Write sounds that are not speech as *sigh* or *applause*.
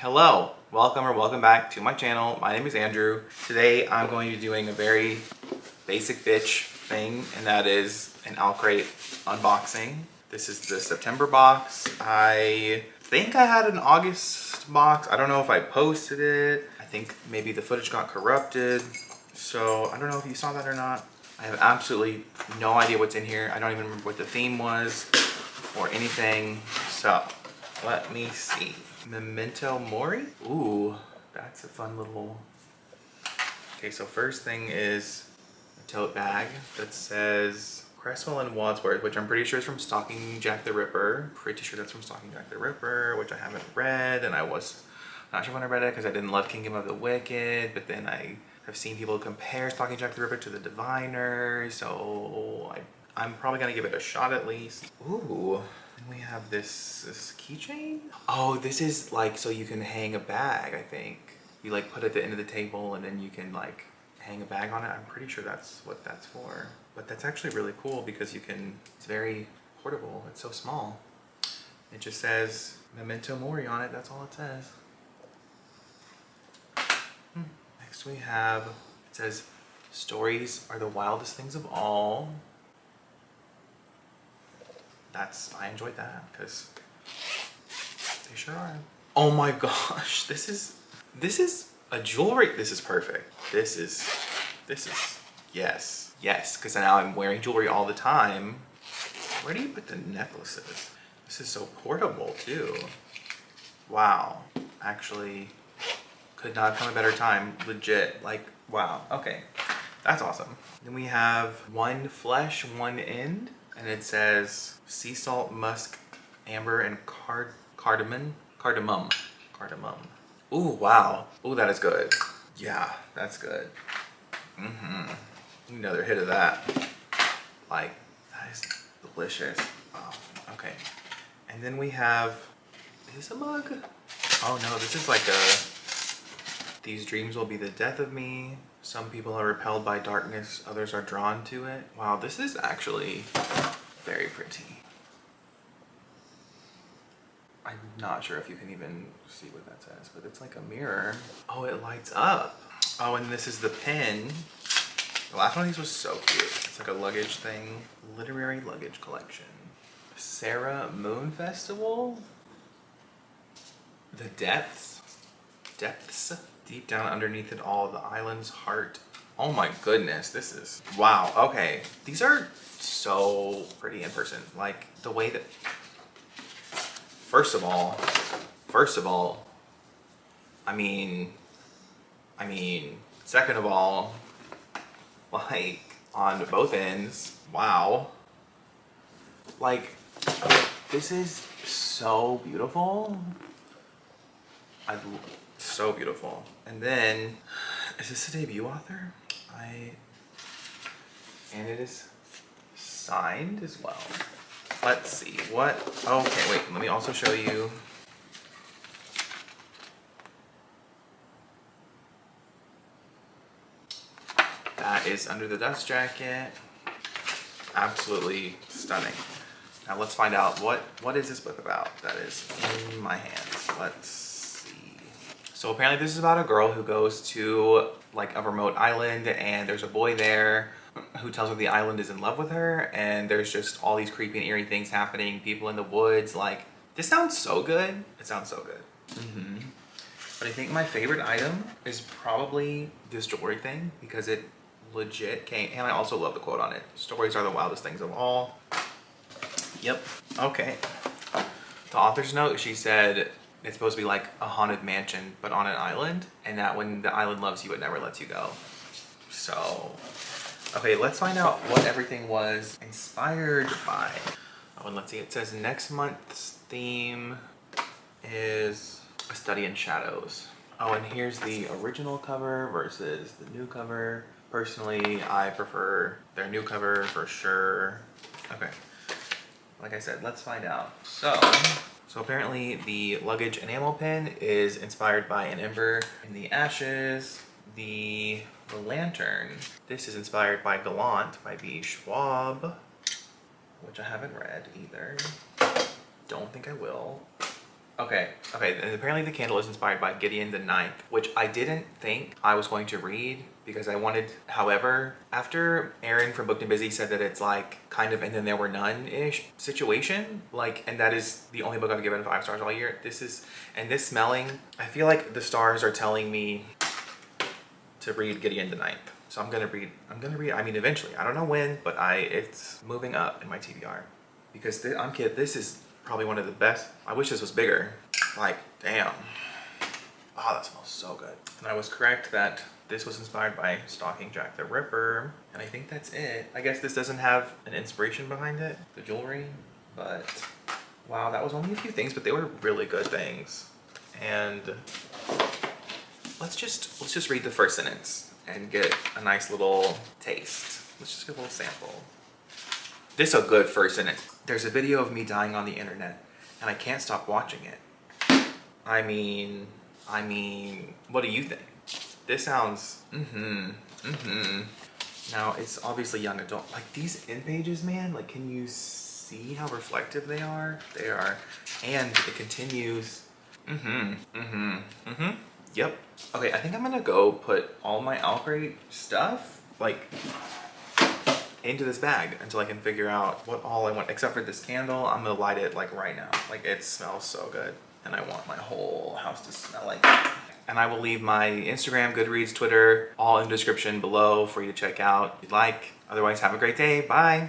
Hello, welcome or welcome back to my channel. My name is Andrew. Today I'm going to be doing a very basic bitch thing and that is an Owlcrate unboxing. This is the September box. I think I had an August box. I don't know if I posted it. I think maybe the footage got corrupted. So I don't know if you saw that or not. I have absolutely no idea what's in here. I don't even remember what the theme was or anything. So let me see. Memento Mori? Ooh, that's a fun little... Okay, so first thing is a tote bag that says Cresswell and Wadsworth, which I'm pretty sure is from Stalking Jack the Ripper. Pretty sure that's from Stalking Jack the Ripper, which I haven't read, and I was not sure when I read it because I didn't love Kingdom of the Wicked, but then I have seen people compare Stalking Jack the Ripper to the Diviner, so I, I'm probably gonna give it a shot at least. Ooh, and we have this, this keychain? Oh, this is like so you can hang a bag, I think. You like put it at the end of the table and then you can like hang a bag on it. I'm pretty sure that's what that's for. But that's actually really cool because you can, it's very portable. It's so small. It just says Memento Mori on it. That's all it says. Hmm. Next we have, it says, stories are the wildest things of all that's I enjoyed that because they sure are. Oh my *laughs* gosh, this is this is a jewelry. This is perfect. This is this is yes yes because now I'm wearing jewelry all the time. Where do you put the necklaces? This is so portable too. Wow, actually could not come a better time. Legit, like wow. Okay, that's awesome. Then we have one flesh, one end and it says sea salt, musk, amber, and card cardamom. Cardamom. Cardamom. Ooh, wow. Ooh, that is good. Yeah, that's good. Mm-hmm. Another hit of that. Like, that is delicious. Oh, okay. And then we have, is this a mug? Oh no, this is like a, these dreams will be the death of me. Some people are repelled by darkness, others are drawn to it. Wow, this is actually very pretty. I'm not sure if you can even see what that says, but it's like a mirror. Oh, it lights up. Oh, and this is the pin. The last one of these was so cute. It's like a luggage thing. Literary luggage collection. Serra Moon Festival? The depths? Depths? Deep down underneath it all, the island's heart. Oh my goodness, this is, wow, okay. These are so pretty in person. Like the way that, first of all, first of all, I mean, I mean, second of all, *laughs* like on both ends, wow. Like, this is so beautiful. I so beautiful. And then, is this a debut author? I, and it is signed as well. Let's see, what, okay, wait, let me also show you. That is under the dust jacket. Absolutely stunning. Now let's find out what, what is this book about that is in my hands. Let's. So apparently this is about a girl who goes to like a remote island and there's a boy there who tells her the island is in love with her and there's just all these creepy and eerie things happening people in the woods like this sounds so good. It sounds so good. Mm -hmm. but i think my favorite item is probably this jewelry thing because it legit came and i also love the quote on it. Stories are the wildest things of all. Yep. Okay. The author's note she said it's supposed to be like a haunted mansion but on an island and that when the island loves you it never lets you go so Okay, let's find out what everything was inspired by. Oh, and let's see, it says next month's theme is a study in shadows. Oh, and here's the original cover versus the new cover. Personally, I prefer their new cover for sure. Okay, like I said, let's find out. So, so apparently the luggage enamel pin is inspired by an ember in the ashes. The the Lantern. This is inspired by Gallant by V. Schwab, which I haven't read either. Don't think I will. Okay, okay, and apparently the candle is inspired by Gideon the Ninth, which I didn't think I was going to read because I wanted, however, after Aaron from Booked and Busy said that it's like kind of and then there were none-ish situation, like, and that is the only book I've given five stars all year. This is, and this smelling, I feel like the stars are telling me to read Gideon the Ninth. So I'm gonna read, I'm gonna read, I mean eventually, I don't know when, but I, it's moving up in my TBR. Because th I'm kid, this is probably one of the best. I wish this was bigger. Like, damn. Oh, that smells so good. And I was correct that this was inspired by Stalking Jack the Ripper. And I think that's it. I guess this doesn't have an inspiration behind it, the jewelry, but wow, that was only a few things, but they were really good things. And let's just, let's just read the first sentence and get a nice little taste. Let's just get a little sample. This is a good first sentence. There's a video of me dying on the internet and I can't stop watching it. I mean, I mean, what do you think? This sounds, mm-hmm, mm-hmm. Now, it's obviously young adult. Like these end pages, man, like can you see how reflective they are? They are, and it continues, mm-hmm, mm-hmm, mm-hmm. Yep. Okay, I think I'm gonna go put all my Owlcrate stuff, like, into this bag until I can figure out what all I want, except for this candle. I'm gonna light it like right now. Like it smells so good. And I want my whole house to smell like that. And I will leave my Instagram, Goodreads, Twitter, all in the description below for you to check out if you'd like. Otherwise, have a great day. Bye.